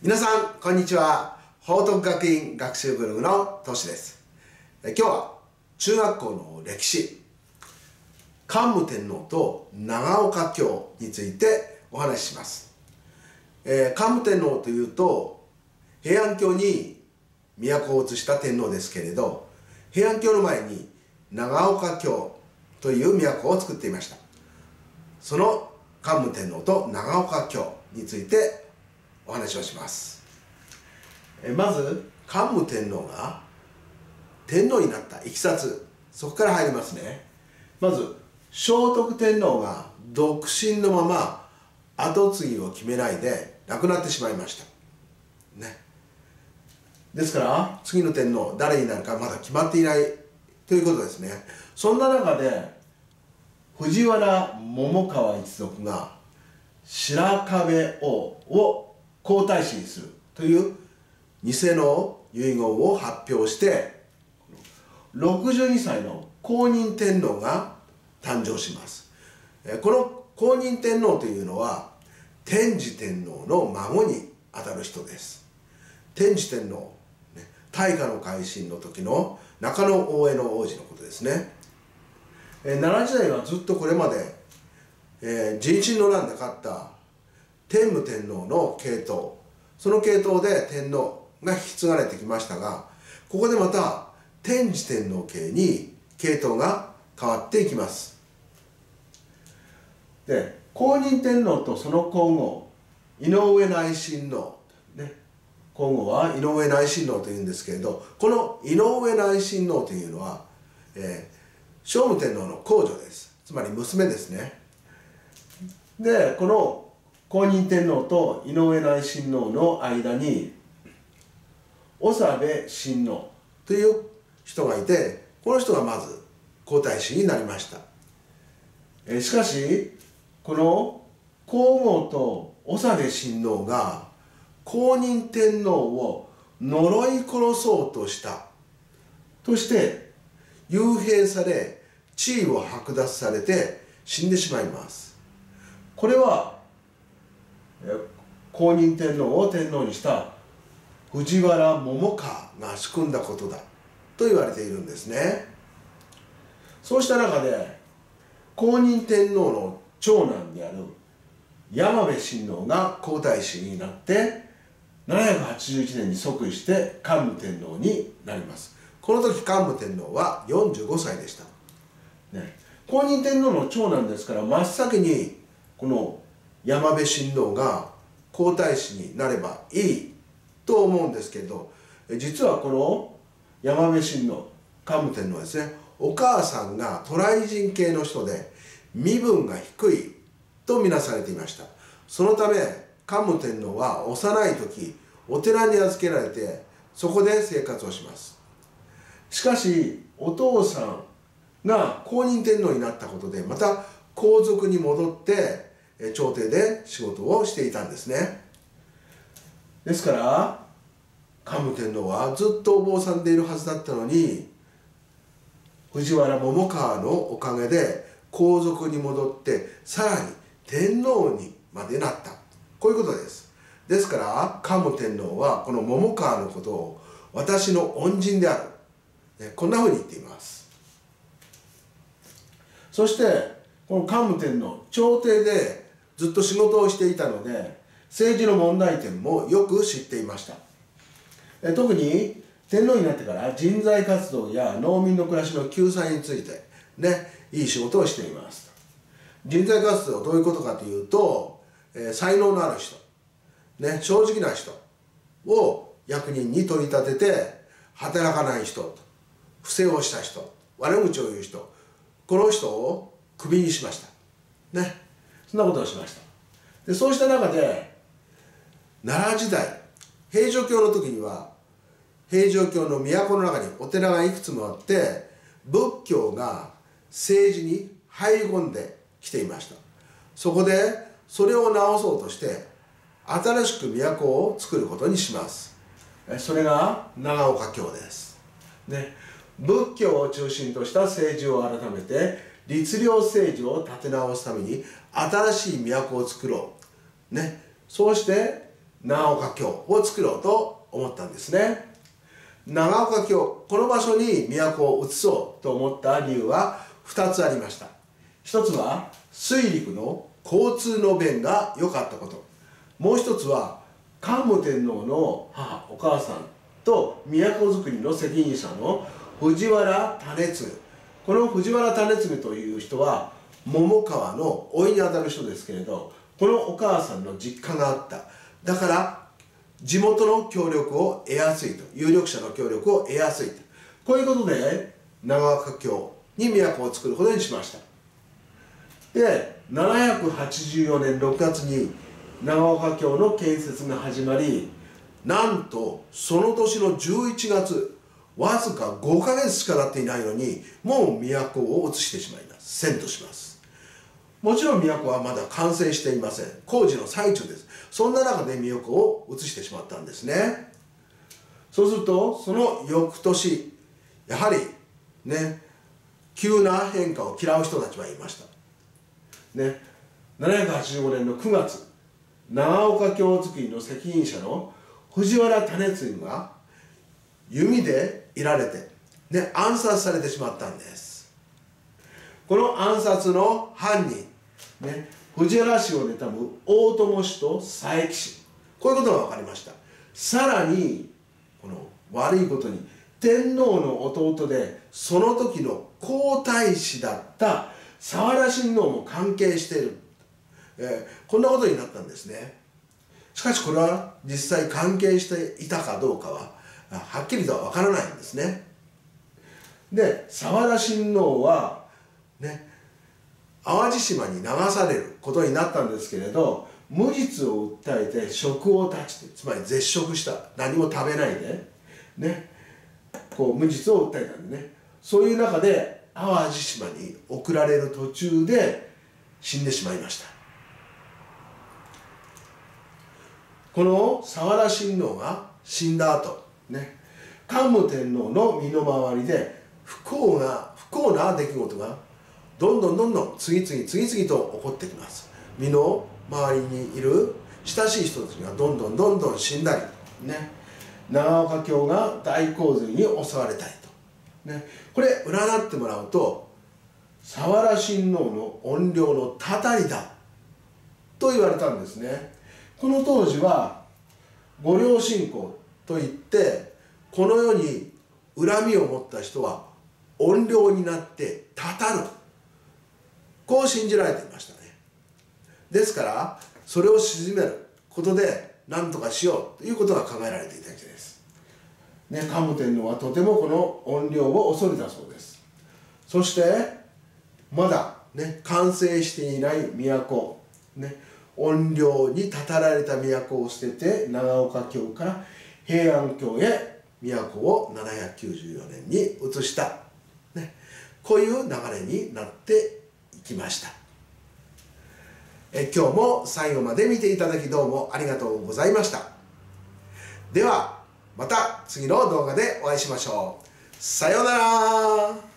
皆さんこんにちは。報徳学院学習ブログのトシです。今日は中学校の歴史。桓武天皇と長岡京についてお話しします、えー、桓武天皇というと平安京に都を移した天皇ですけれど平安京の前に長岡京という都を作っていました。その桓武天皇と長岡京についてお話をします。えまず桓武天皇が天皇になったいきさつ。そこから入りますね。まず聖徳天皇が独身のまま跡継ぎを決めないで亡くなってしまいました。ね。ですから次の天皇誰になるかまだ決まっていないということですね。そんな中で藤原桃川一族が白壁王を皇太子にするという偽の遺言を発表して62歳の公認天皇が誕生します。この公認天皇というのは天智天皇の孫にあたる人です。天智天皇大化の改新の時の中野大江の王子のことですね。奈良時代はずっとこれまで、えー、人心の乱で勝った天武天皇の系統。その系統で天皇が引き継がれてきましたがここでまた天智天皇系に系統が変わっていきます。で公認天皇とその皇后井上内親王。ね皇后は井上内親王というんですけれどこの井上内親王というのは、えー、聖武天皇の皇女です。つまり娘ですね。でこの公認天皇と井上内親王の間に長部親王。という人がいてこの人がまず皇太子になりました。えしかしこの皇后と長部親王が公認天皇を呪い殺そうとした。として幽閉され地位を剥奪されて死んでしまいます。これは公認天皇を天皇にした藤原桃川が仕組んだことだと言われているんですね。そうした中で公認天皇の長男である山部親王が皇太子になって781年に即位して桓武天皇になります。この時桓武天皇は45歳でした、ね、公認天皇の長男ですから真っ先にこの山部親王が皇太子になればいいと思うんですけど実はこの山部親王桓武天皇はですねお母さんが渡来人系の人で身分が低いとみなされていました。そのため桓武天皇は幼い時お寺に預けられてそこで生活をします。しかしお父さんが公認天皇になったことでまた皇族に戻って朝廷で仕事をしていたんですね。ですから桓武天皇はずっとお坊さんでいるはずだったのに藤原桃川のおかげで皇族に戻ってさらに天皇にまでなった。こういうことです。ですから桓武天皇はこの桃川のことを私の恩人である、こんなふうに言っています。そしてこの桓武天皇朝廷でずっと仕事をしていたので政治の問題点もよく知っていました。え特に天皇になってから人材活動や農民の暮らしの救済についてねいい仕事をしています。人材活動はどういうことかというと、えー、才能のある人、ね、正直な人を役人に取り立てて働かない人不正をした人悪口を言う人この人をクビにしました。ね。そんなことをしました。でそうした中で奈良時代平城京の時には平城京の都の中にお寺がいくつもあって仏教が政治に入り込んできていました。そこでそれを直そうとして新しく都を作ることにします。それが長岡京です。ね仏教を中心とした政治を改めて律令政治を立て直すために新しい都を作ろう。ね。そうして長岡京を作ろうと思ったんですね。長岡京この場所に都を移そうと思った理由は2つありました。一つは水陸の交通の便が良かったこと。もう一つは桓武天皇の母お母さんと都づくりの責任者の藤原種継この藤原種継という人は桃川の甥にあたる人ですけれどこのお母さんの実家があった。だから地元の協力を得やすいと有力者の協力を得やすいと。こういうことで長岡京に都を作ることにしました。で784年6月に長岡京の建設が始まりなんとその年の11月わずか5ヶ月しか経っていないのにもう都を移してしまいます。遷都します。もちろん都はまだ完成していません。工事の最中です。そんな中で都を移してしまったんですね。そうするとその翌年やはりね急な変化を嫌う人たちはいました。ね785年の9月長岡京作りの責任者の藤原種継が弓でいられて、ね、暗殺されてしまったんです。この暗殺の犯人、ね、藤原氏を妬む大友氏と佐伯氏。こういうことが分かりました。さらにこの悪いことに天皇の弟でその時の皇太子だった佐原親王も関係している、えー、こんなことになったんですね。しかしこれは実際関係していたかどうかははっきりとは分からないんですね。で佐原親王はね淡路島に流されることになったんですけれど無実を訴えて職を断ちてつまり絶食した。何も食べないでねこう無実を訴えたんでね。そういう中で淡路島に送られる途中で死んでしまいました。この佐原親王が死んだ後ね。桓武天皇の身の回りで不幸な不幸な出来事がどんどんどんどん次々次々と起こってきます。身の周りにいる親しい人たちがどんどんどんどん死んだりね。長岡京が大洪水に襲われたりと、ね、これ占ってもらうと佐原親王の怨霊のたたりだと言われたんですね。この当時は御陵信仰といってこの世に恨みを持った人は怨霊になってたたる。こう信じられていましたね。ですからそれを鎮めることで何とかしようということが考えられていたわけです。ね桓武天皇はとてもこの怨霊を恐れたそうです。そしてまだね完成していない都ね怨霊にたたられた都を捨てて長岡京から平安京へ都を794年に移した、ね、こういう流れになっていきました。え今日も最後まで見ていただきどうもありがとうございました。ではまた次の動画でお会いしましょう。さようなら。